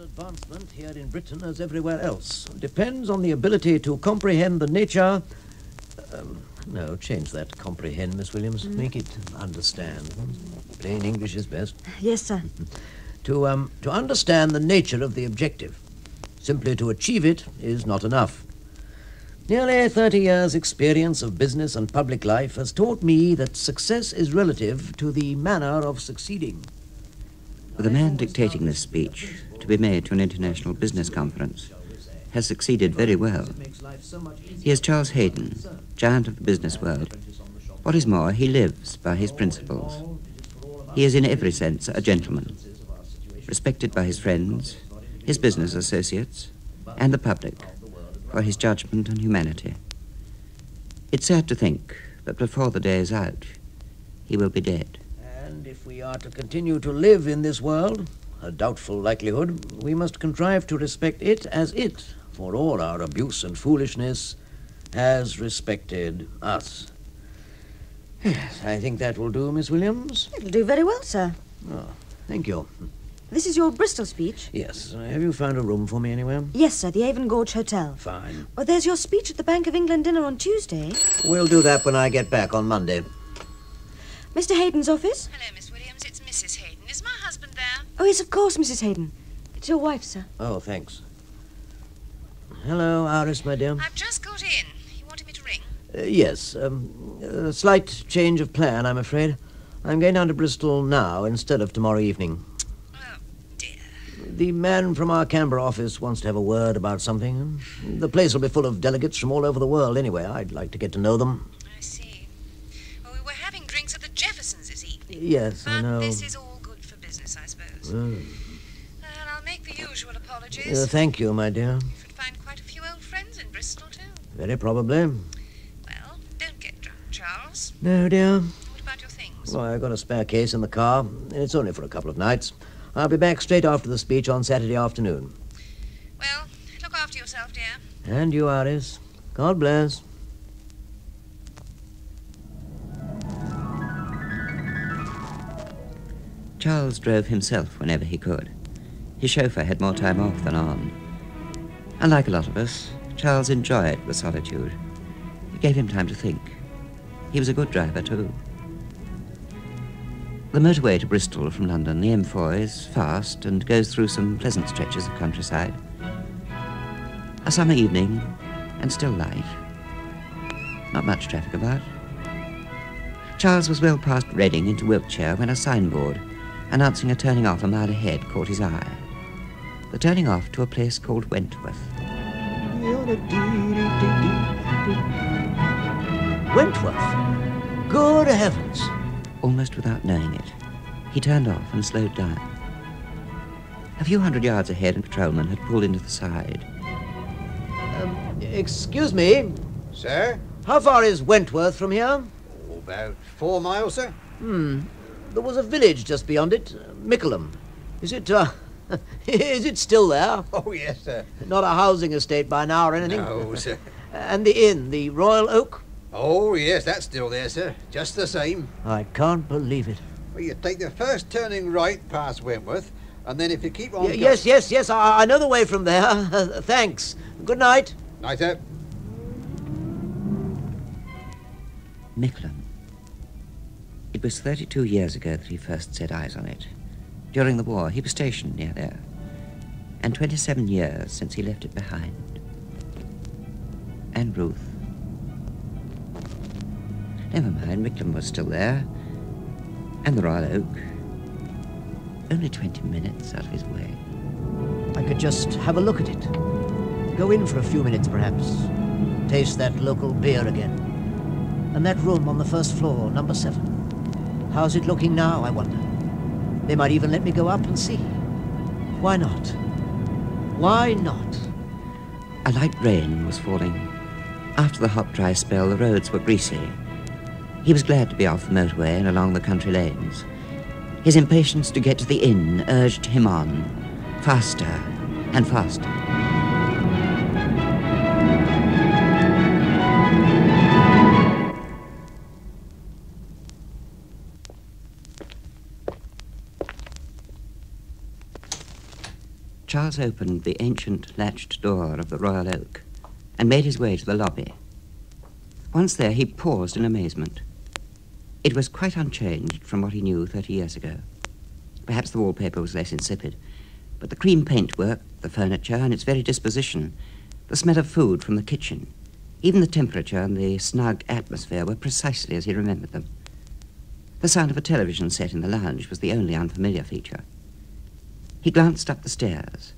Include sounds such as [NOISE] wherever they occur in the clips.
advancement here in Britain as everywhere else depends on the ability to comprehend the nature. Um, no, change that comprehend, Miss Williams. Make it understand. Plain English is best. Yes, sir. [LAUGHS] To um, to understand the nature of the objective. Simply to achieve it is not enough. Nearly 30 years' experience of business and public life has taught me that success is relative to the manner of succeeding. The man dictating this speech, to be made to an international business conference, has succeeded very well. He is Charles Haydon, giant of the business world. What is more, he lives by his principles. He is in every sense a gentleman, respected by his friends, his business associates, and the public for his judgment and humanity. It's sad to think that before the day is out, he will be dead. And if we are to continue to live in this world, a doubtful likelihood, we must contrive to respect it as it, for all our abuse and foolishness, has respected us. Yes, I think that will do, Miss Williams. It'll do very well, sir. Oh, thank you. This is your Bristol speech? Yes, uh, have you found a room for me anywhere? Yes, sir, the Avon Gorge Hotel. Fine. Oh, there's your speech at the Bank of England dinner on Tuesday. We'll do that when I get back on Monday. Mr. Haydon's office? Hello, Miss husband there? Oh, yes, of course, Mrs. Haydon. It's your wife, sir. Oh, thanks. Hello, Iris, my dear. I've just got in. You wanted me to ring? Uh, yes, um, a slight change of plan, I'm afraid. I'm going down to Bristol now instead of tomorrow evening. Oh, dear. The man from our Canberra office wants to have a word about something. The place will be full of delegates from all over the world anyway. I'd like to get to know them. I see. Well, we were having drinks at the Jeffersons this evening. Yes, I But know. this is all good for business, I suppose. Uh, And I'll make the usual apologies. uh, thank you, my dear. you should find quite a few old friends in Bristol, too. Very probably. Well, don't get drunk, Charles. No, dear. What about your things? Well, I've got a spare case in the car, and it's only for a couple of nights. I'll be back straight after the speech on Saturday afternoon. Well, look after yourself, dear. And you, Iris. God bless. Charles drove himself whenever he could. His chauffeur had more time off than on. Unlike a lot of us, Charles enjoyed the solitude. It gave him time to think. He was a good driver, too. The motorway to Bristol from London, the M4, is fast and goes through some pleasant stretches of countryside. A summer evening, and still light. Not much traffic about. Charles was well past Reading into Wiltshire when a signboard announcing a turning off a mile ahead caught his eye. The turning off to a place called Wentworth. Wentworth. Good heavens. Almost without knowing it, he turned off and slowed down. A few hundred yards ahead, a patrolman had pulled into the side. Um, excuse me. Sir? How far is Wentworth from here? About four miles, sir. Hmm. There was a village just beyond it, uh, Mickleham. Is it, uh, [LAUGHS] is it still there? Oh, yes, sir. Not a housing estate by now or anything? No, [LAUGHS] sir. And the inn, the Royal Oak? Oh, yes, that's still there, sir. Just the same. I can't believe it. Well, you take the first turning right past Wentworth, and then if you keep on... Y- yes, yes, yes, I, I know the way from there. [LAUGHS] Thanks. Good night. Night, sir. Mickleham. It was 32 years ago that he first set eyes on it. During the war, he was stationed near there. And 27 years since he left it behind. And Ruth. Never mind, Mickleham was still there. And the Royal Oak. Only 20 minutes out of his way. I could just have a look at it. Go in for a few minutes, perhaps. Taste that local beer again. And that room on the first floor, number seven. How's it looking now, I wonder? They might even let me go up and see. Why not? Why not? A light rain was falling. After the hot, dry spell, the roads were greasy. He was glad to be off the motorway and along the country lanes. His impatience to get to the inn urged him on, faster and faster. Charles opened the ancient latched door of the Royal Oak and made his way to the lobby. Once there, he paused in amazement. It was quite unchanged from what he knew 30 years ago. Perhaps the wallpaper was less insipid, but the cream paintwork, the furniture, and its very disposition, the smell of food from the kitchen, even the temperature and the snug atmosphere were precisely as he remembered them. The sound of a television set in the lounge was the only unfamiliar feature. He glanced up the stairs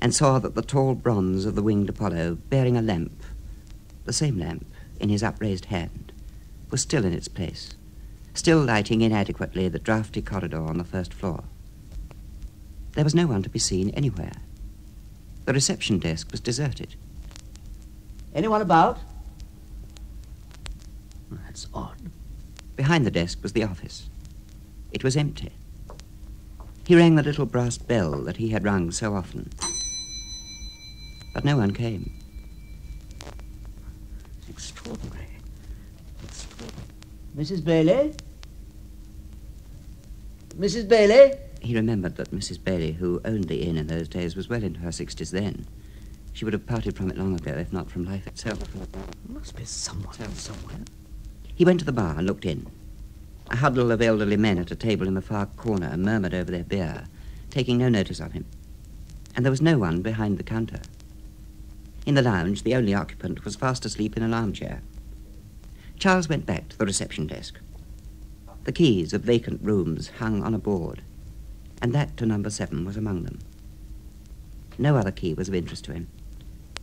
and saw that the tall bronze of the winged Apollo, bearing a lamp, the same lamp in his upraised hand, was still in its place, still lighting inadequately the draughty corridor on the first floor. There was no one to be seen anywhere. The reception desk was deserted. Anyone about? That's odd. Behind the desk was the office. It was empty. He rang the little brass bell that he had rung so often. But no one came. Extraordinary. Extraordinary. Mrs. Bailey? Mrs. Bailey? He remembered that Mrs. Bailey, who owned the inn in those days, was well into her sixties then. She would have parted from it long ago, if not from life itself. Must be someone somewhere. He went to the bar and looked in. A huddle of elderly men at a table in the far corner murmured over their beer, taking no notice of him. And there was no one behind the counter. In the lounge, the only occupant was fast asleep in an armchair. Charles went back to the reception desk. The keys of vacant rooms hung on a board, and that to number seven was among them. No other key was of interest to him.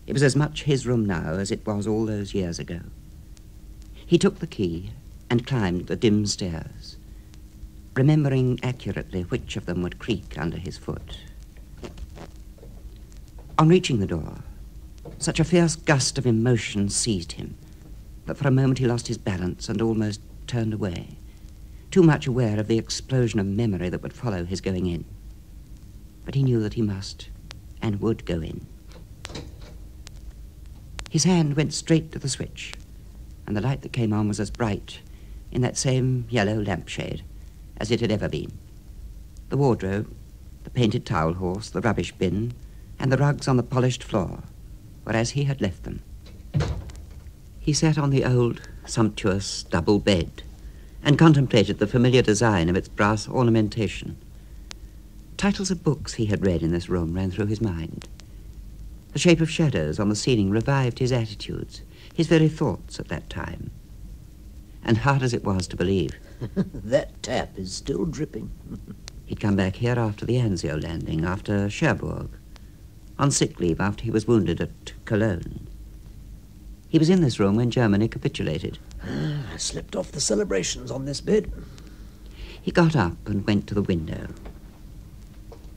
It was as much his room now as it was all those years ago. He took the key and climbed the dim stairs, remembering accurately which of them would creak under his foot. On reaching the door, such a fierce gust of emotion seized him that for a moment he lost his balance and almost turned away, too much aware of the explosion of memory that would follow his going in. But he knew that he must and would go in. His hand went straight to the switch, and the light that came on was as bright in that same yellow lampshade as it had ever been. The wardrobe, the painted towel horse, the rubbish bin, and the rugs on the polished floor were as he had left them. He sat on the old, sumptuous double bed and contemplated the familiar design of its brass ornamentation. Titles of books he had read in this room ran through his mind. The shape of shadows on the ceiling revived his attitudes, his very thoughts at that time. And hard as it was to believe, [LAUGHS] that tap is still dripping. [LAUGHS] he'd come back here after the Anzio landing, after Cherbourg, on sick leave after he was wounded at Cologne. He was in this room when Germany capitulated. Ah, I slipped off the celebrations on this bed. He got up and went to the window.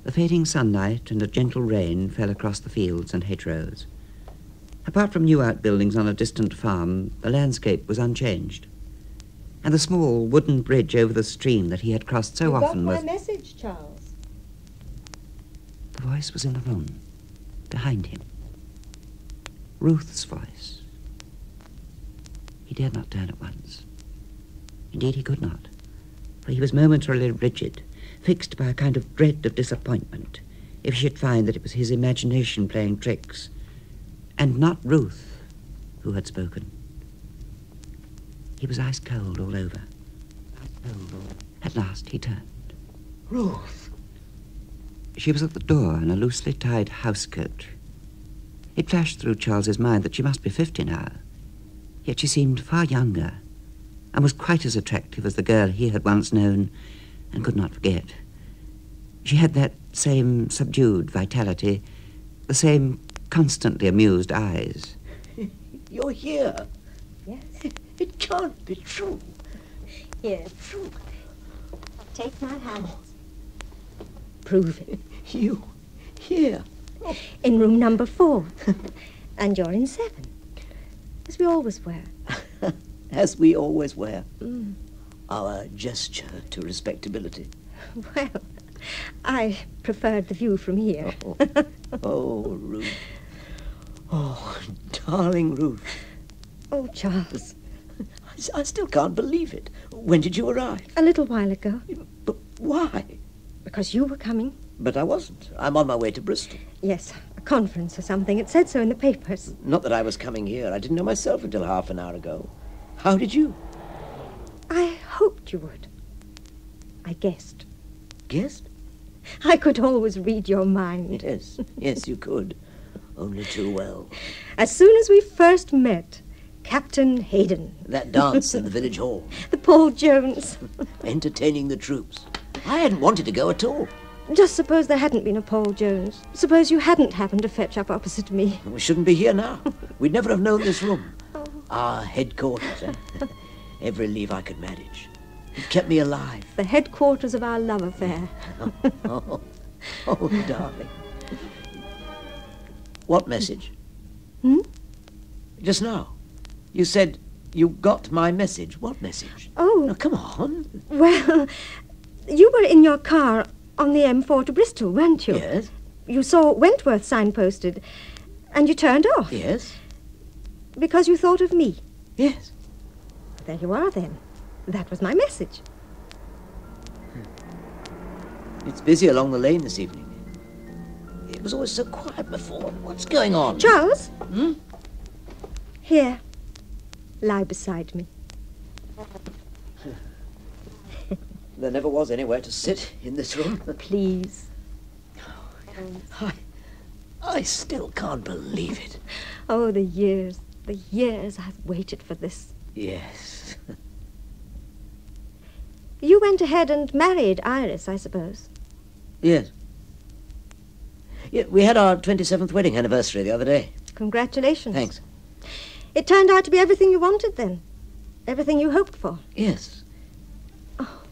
The fading sunlight and a gentle rain fell across the fields and hedgerows. Apart from new outbuildings on a distant farm, the landscape was unchanged. And the small wooden bridge over the stream that he had crossed so you often got my message, Charles. The voice was in the room, behind him. Ruth's voice. He dared not turn at once. Indeed, he could not, for he was momentarily rigid, fixed by a kind of dread of disappointment, if he should find that it was his imagination playing tricks, and not Ruth who had spoken. He was ice cold all over. At last he turned. Ruth. She was at the door in a loosely tied housecoat. It flashed through Charles's mind that she must be fifty now. Yet she seemed far younger, and was quite as attractive as the girl he had once known and could not forget. She had that same subdued vitality, the same constantly amused eyes. [LAUGHS] You're here. Yes. It can't be true. Here, true. Take my hand. Prove it. You here. In room number four. and you're in seven. As we always were. [LAUGHS] As we always were. Mm. Our gesture to respectability. Well, I preferred the view from here. Oh, oh, Ruth. Oh, darling Ruth. oh, Charles. I still can't believe it. When did you arrive? A little while ago. But why? Because you were coming. But I wasn't. I'm on my way to Bristol. Yes, a conference or something. It said so in the papers. Not that I was coming here. I didn't know myself until half an hour ago. How did you? I hoped you would. I guessed. Guessed? I could always read your mind. Yes, yes, you could. Only too well. As soon as we first met, Captain Haydon, That dance in the [LAUGHS] village hall, the Paul Jones. entertaining the troops. I hadn't wanted to go at all. Just suppose there hadn't been a Paul Jones. Suppose you hadn't happened to fetch up opposite me. We shouldn't be here now. [LAUGHS] We'd never have known this room. Our headquarters, eh? [LAUGHS] Every leave I could manage. It kept me alive. The headquarters of our love affair. oh, Oh, oh, darling. What message? Hmm? Just now. You said you got my message. What message? Oh, Now, come on. well, you were in your car on the M4 to Bristol, weren't you? Yes, You saw Wentworth signposted, and you turned off yes, because you thought of me. yes. There you are, then. That was my message. It's busy along the lane this evening. It was always so quiet before. What's going on? Charles? Hmm? Here. Lie beside me. [LAUGHS] There never was anywhere to sit in this room. [LAUGHS] Please. I, I still can't believe it. Oh, the years, the years I've waited for this. Yes. [LAUGHS] You went ahead and married Iris, I suppose. Yes. Yeah, we had our 27th wedding anniversary the other day. Congratulations. Thanks. It turned out to be everything you wanted then. Everything you hoped for. Yes. Oh.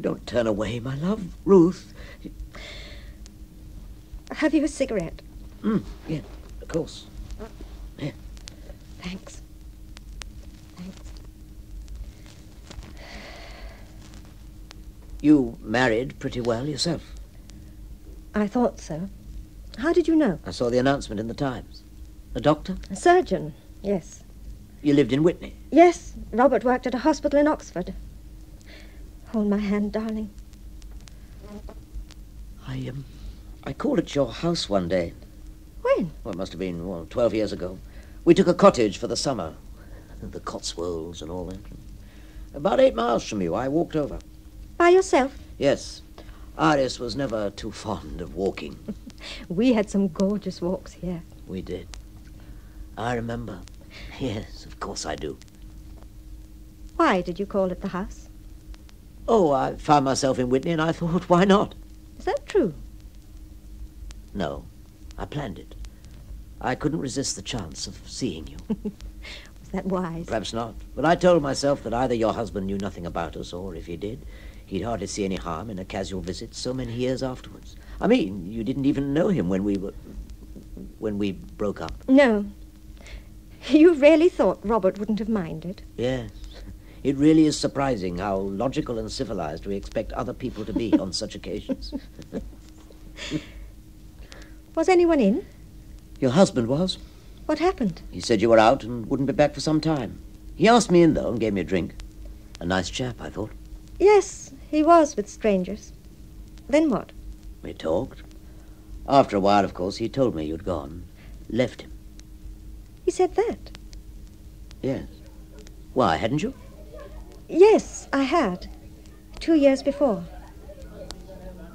Don't turn away, my love. Ruth. Have you a cigarette? Mm, yeah, of course. Thanks. Thanks. You married pretty well yourself. I thought so. How did you know? I saw the announcement in the Times. A doctor? A surgeon, yes. You lived in Witney. Yes, Robert worked at a hospital in Oxford. Hold my hand, darling. I, um, I called at your house one day. When? Well, it must have been, well, 12 years ago. We took a cottage for the summer. The Cotswolds and all that. About eight miles from you, I walked over. By yourself? Yes. Iris was never too fond of walking. [LAUGHS] We had some gorgeous walks here. We did. I remember. Yes, of course I do. Why did you call at the house? Oh, I found myself in Witney and I thought, why not? Is that true? No, I planned it. I couldn't resist the chance of seeing you. [LAUGHS] Was that wise? Perhaps not. But I told myself that either your husband knew nothing about us, or if he did, he'd hardly see any harm in a casual visit so many years afterwards. I mean, you didn't even know him when we were. when we broke up. No. [LAUGHS] You really thought Robert wouldn't have minded? Yes. It really is surprising how logical and civilized we expect other people to be [LAUGHS] on such occasions. [LAUGHS] Was anyone in? Your husband was. What happened? He said you were out and wouldn't be back for some time. He asked me in, though, and gave me a drink. A nice chap, I thought. Yes, he was with strangers. Then what? We talked. After a while, of course, he told me you'd gone. Left him. He said that. Yes. Why, hadn't you? Yes, I had. Two years before.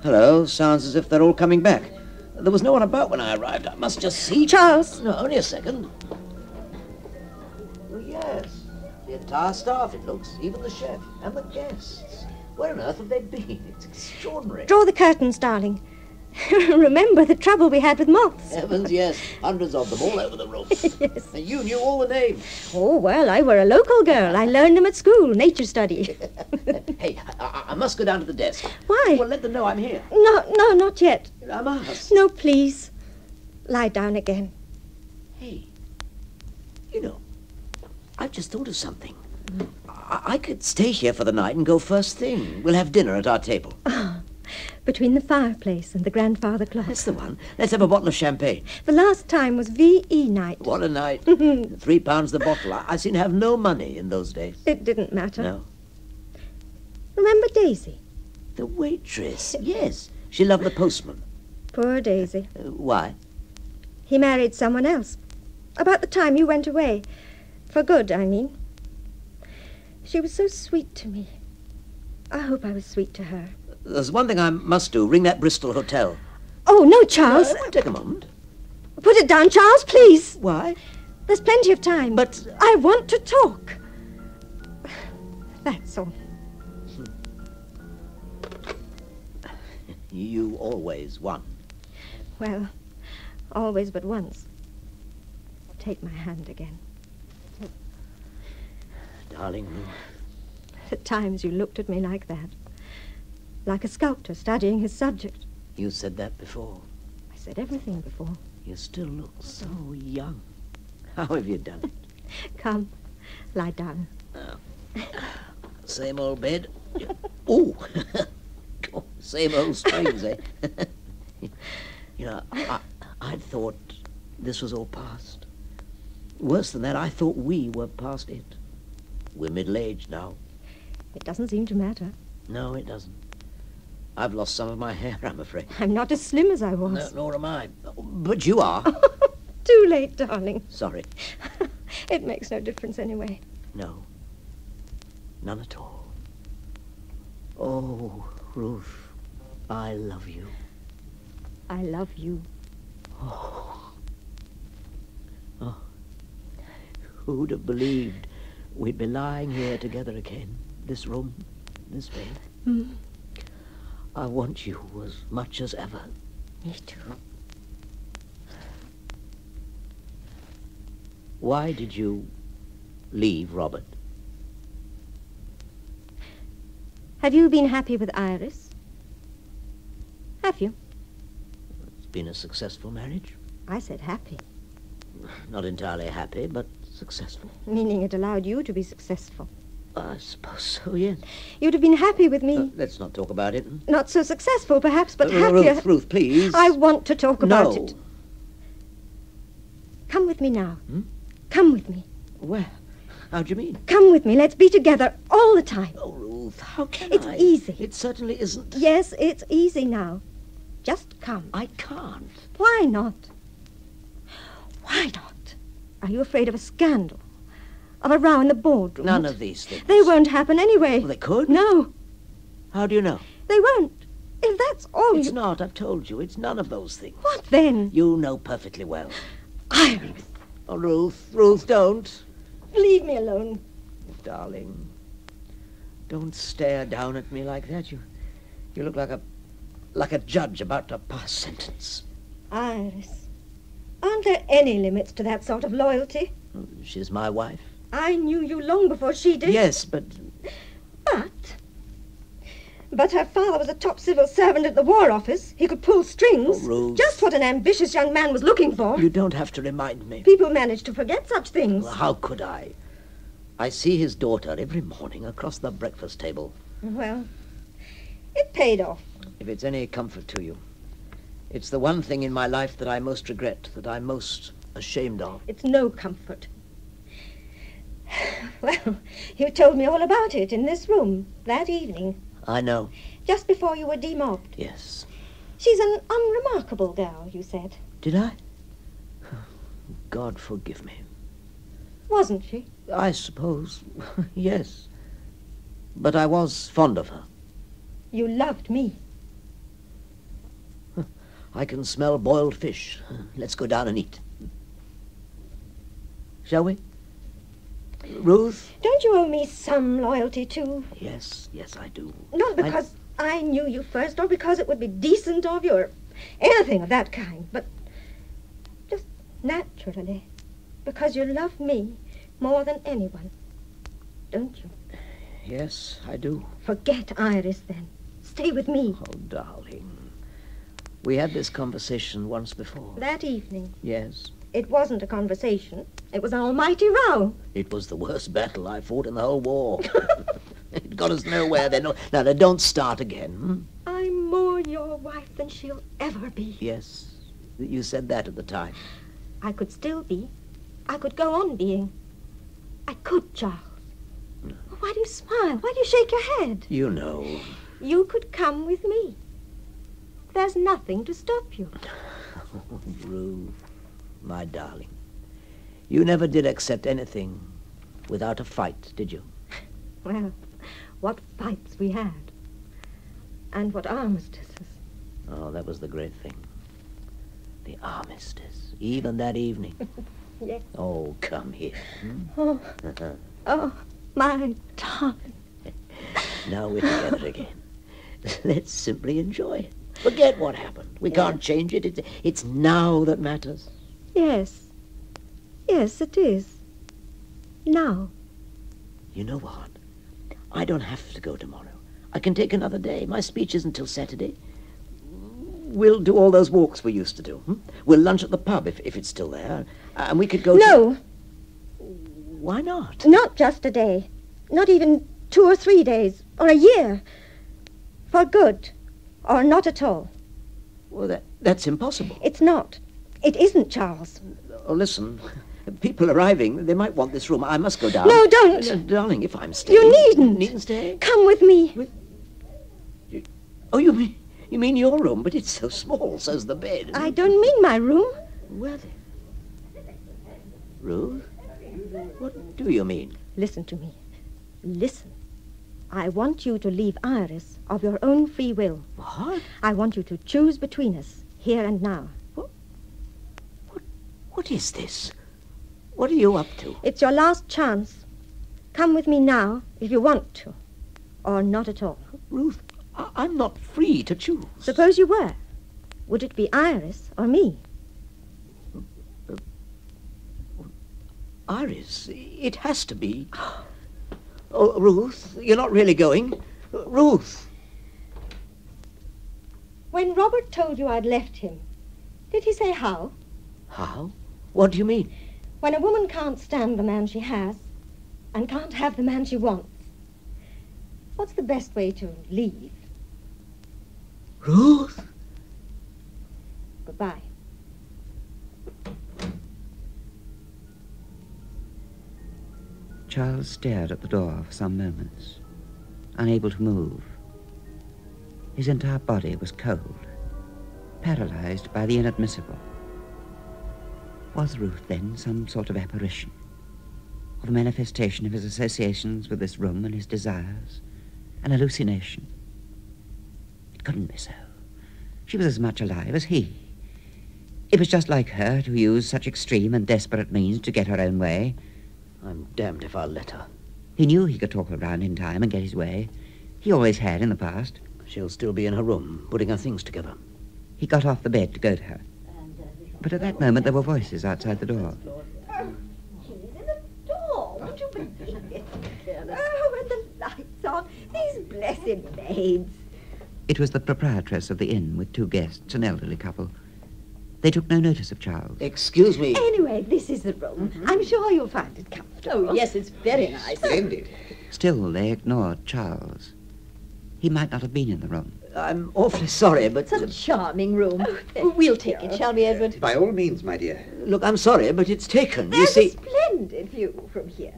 Hello. Sounds as if they're all coming back. There was no one about when I arrived. I must just see. Charles! No, only a second. Oh, yes. The entire staff, it looks. Even the chef. And the guests. Where on earth have they been? It's extraordinary. Draw the curtains, darling. [LAUGHS] Remember the trouble we had with moths. Heavens, yes. Hundreds of them all over the room. [LAUGHS] yes. And you knew all the names. Oh, well, I were a local girl. I learned them at school, nature study. [LAUGHS] hey, I, I must go down to the desk. Why? Well, let them know I'm here. No, no, not yet. I must. No, please. Lie down again. Hey, you know, I've just thought of something. Mm. I, I could stay here for the night and go first thing. We'll have dinner at our table. Ah. Between the fireplace and the grandfather clock. That's the one. Let's have a bottle of champagne. The last time was V.E. night. What a night. [LAUGHS] Three pounds the bottle. I, I seem to have no money in those days. It didn't matter. No. Remember Daisy? The waitress. Yes. She loved the postman. Poor Daisy. Uh, why? He married someone else. About the time you went away. For good, I mean. She was so sweet to me. I hope I was sweet to her. There's one thing I must do. Ring that Bristol hotel. Oh, no, Charles. Uh, it won't take a moment. Put it down, Charles, please. Why? There's plenty of time. But I want to talk. That's all. [LAUGHS] you always won. Well, always but once. Take my hand again. Darling, At times you looked at me like that. Like a sculptor studying his subject. you said that before. I said everything before. You still look so young. How have you done it? [LAUGHS] Come, lie down. Same old bed. Ooh. [LAUGHS] Same old springs, eh? [LAUGHS] you know, I, I'd thought this was all past. Worse than that, I thought we were past it. We're middle-aged now. It doesn't seem to matter. No, it doesn't. I've lost some of my hair, I'm afraid. I'm not as slim as I No, was. nor am I. But you are. [LAUGHS] Too late, darling. Sorry. [LAUGHS] it makes no difference anyway. No. None at all. Oh, Ruth, I love you. I love you. Oh. Who'd have believed we'd be lying here together again? This room, this bed. Mm. I want you as much as ever. Me too. Why did you leave Robert? Have you been happy with Iris? Have you? It's been a successful marriage. I said happy, Not entirely happy, but successful. meaning it allowed you to be successful. I suppose so, yes. You'd have been happy with me. Uh, let's not talk about it. Not so successful, perhaps, but Uh, happier. Ruth, Ruth, please. I want to talk about no. it. Come with me now. Hmm? Come with me. Where? How do you mean? Come with me. Let's be together all the time. Oh, Ruth, how can It's I? easy. It certainly isn't. Yes, it's easy now. Just come. I can't. Why not? Why not? Are you afraid of a scandal? Of a row in the boardroom? None of these things. They won't happen anyway. Well, they could. No, How do you know? they won't. If that's all It's you... not. I've told you. It's none of those things. What then? You know perfectly well. Iris, Oh, Ruth, Ruth, don't. leave me alone. Darling, don't stare down at me like that. You, you look like a, like a judge about to pass sentence. Iris, aren't there any limits to that sort of loyalty? She's my wife. I knew you long before she did. Yes, but But... But her father was a top civil servant at the War Office. He could pull strings. Oh, Ruth. Just what an ambitious young man was looking for. you don't have to remind me. People manage to forget such things. Well, how could I? I see his daughter every morning across the breakfast table. Well, it paid off. If it's any comfort to you, it's the one thing in my life that I most regret, that I'm most ashamed of. It's no comfort. Well, [LAUGHS] you told me all about it in this room that evening, I know. just before you were demobbed. Yes. She's an unremarkable girl, you said. Did I? [SIGHS] God forgive me. Wasn't she? I suppose, [LAUGHS] yes. But I was fond of her. You loved me. [LAUGHS] I can smell boiled fish. Let's go down and eat. Shall we? Ruth? Don't you owe me some loyalty, too? Yes, yes, I do. Not I- because I knew you first, or because it would be decent of you, or anything of that kind, but just naturally. Because you love me more than anyone. Don't you? Yes, I do. Forget Iris, then. Stay with me. Oh, darling. We had this conversation once before. That evening, Yes. It wasn't a conversation. It was an almighty row. It was the worst battle I fought in the whole war. [LAUGHS] it got us nowhere then. Now, now, don't start again. hmm? I'm more your wife than she'll ever be. Yes, you said that at the time. I could still be. I could go on being. I could, Charles. Why do you smile? Why do you shake your head? You know. You could come with me. there's nothing to stop you. [LAUGHS] Ruth, my darling, you never did accept anything without a fight, did you? [LAUGHS] Well, what fights we had. And what armistices. Oh, that was the great thing. The armistice, even that evening. [LAUGHS] Yes. Oh, come here. Hmm? [LAUGHS] Oh, oh, my darling. Now we're together again. Let's simply enjoy it. Forget what happened. We can't change it. It's, it's now that matters. Yes. Yes, it is. Now. You know what? I don't have to go tomorrow. I can take another day. My speech isn't till Saturday. We'll do all those walks we used to do. Hmm? We'll lunch at the pub if, if it's still there. And we could go. No, To... Why not? not just a day. Not even two or three days. Or a year. For good. Or not at all. Well, that, that's impossible. It's not. It isn't, Charles. Oh, listen. People arriving, they might want this room. I must go down. No, don't. Uh, darling, if I'm staying. You needn't. Needn't stay? Come with me. Oh, you mean, you mean your room? But it's so small, so's the bed. I don't mean my room. Well, then. Ruth? What do you mean? Listen to me. Listen. I want you to leave Iris of your own free will. What? I want you to choose between us, here and now. What is this? What are you up to? It's your last chance. Come with me now, if you want to. Or not at all. Ruth, I- I'm not free to choose. Suppose you were. Would it be Iris or me? Uh, Iris, it has to be. [GASPS] Oh, Ruth, you're not really going? Ruth! When Robert told you I'd left him, did he say how? How? What do you mean? When a woman can't stand the man she has and can't have the man she wants, what's the best way to leave? Ruth? Goodbye. Charles stared at the door for some moments, unable to move. His entire body was cold, paralyzed by the inadmissible. Was Ruth then some sort of apparition? Or the manifestation of his associations with this room and his desires? An hallucination? It couldn't be so. She was as much alive as he. It was just like her to use such extreme and desperate means to get her own way. I'm damned if I'll let her. He knew he could talk her round in time and get his way. He always had in the past. She'll still be in her room, putting her things together. He got off the bed to go to her. But at that moment there were voices outside the door. He's in the door. Would you believe it? Oh, and the lights on. These blessed maids. It was the proprietress of the inn with two guests, an elderly couple. They took no notice of Charles. Excuse me. Anyway, this is the room. Mm-hmm. I'm sure you'll find it comfortable. Oh, yes, it's very nice. Splendid. Still, they ignored Charles. He might not have been in the room. I'm awfully sorry, but... It's a charming room. we'll take it, shall we, Edward? By all means, my dear. Look, I'm sorry, but it's taken. You see... a splendid view from here.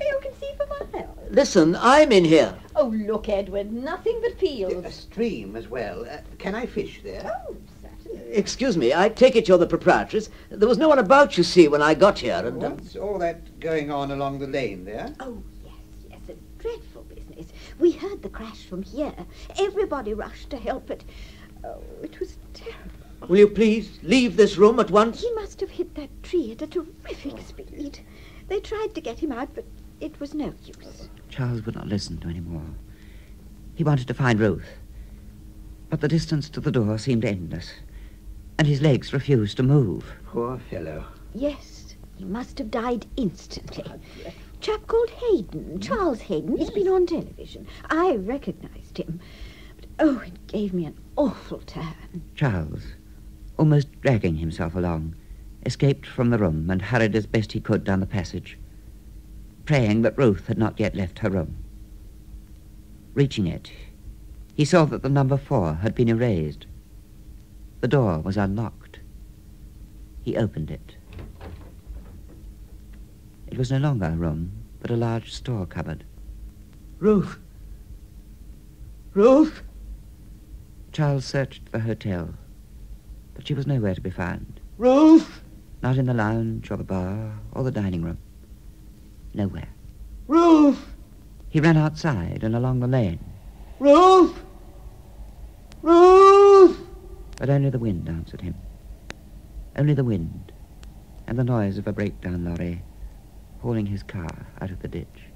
You can see for miles. Listen, I'm in here. Oh, look, Edward, nothing but fields. A fields. stream as well. Uh, can I fish there? Oh, certainly. Excuse me, I take it you're the proprietress. There was no one about, you see, when I got here, and... uh, What's all that going on along the lane there? Oh, yes, yes, a dreadful business. We heard the crash from here. Everybody rushed to help it. Oh, it was terrible. Will you please leave this room at once? He must have hit that tree at a terrific speed. They tried to get him out, but it was no use. Charles would not listen to any more. He wanted to find Ruth. But the distance to the door seemed endless, and his legs refused to move. Poor fellow. Yes, he must have died instantly. Oh, Chap called Haydon, hmm? Charles Haydon. He's been on television. I recognized him. But, oh, it gave me an awful turn. Charles, almost dragging himself along, escaped from the room and hurried as best he could down the passage, praying that Ruth had not yet left her room. Reaching it, he saw that the number four had been erased. The door was unlocked. He opened it. It was no longer a room, but a large store cupboard. Ruth. Ruth? Charles searched the hotel, but she was nowhere to be found. Ruth! Not in the lounge or the bar or the dining room. Nowhere. Ruth! He ran outside and along the lane, Ruth! Ruth! but only the wind answered him. Only the wind and the noise of a breakdown lorry hauling his car out of the ditch.